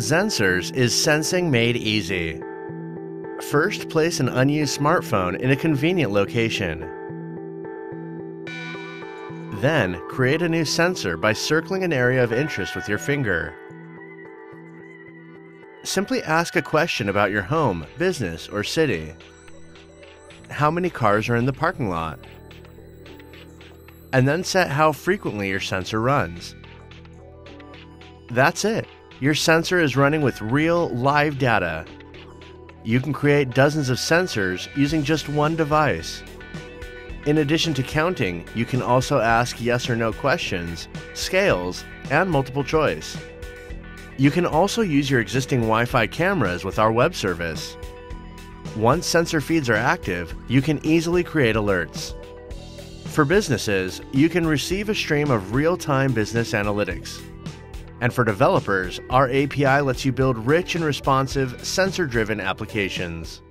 Zensors is sensing made easy. First, place an unused smartphone in a convenient location. Then, create a new sensor by circling an area of interest with your finger. Simply ask a question about your home, business, or city. How many cars are in the parking lot? And then set how frequently your sensor runs. That's it. Your sensor is running with real, live data. You can create dozens of sensors using just one device. In addition to counting, you can also ask yes or no questions, scales, and multiple choice. You can also use your existing Wi Fi cameras with our web service. Once sensor feeds are active, you can easily create alerts. For businesses, you can receive a stream of real time business analytics. And for developers, our API lets you build rich and responsive, sensor driven applications.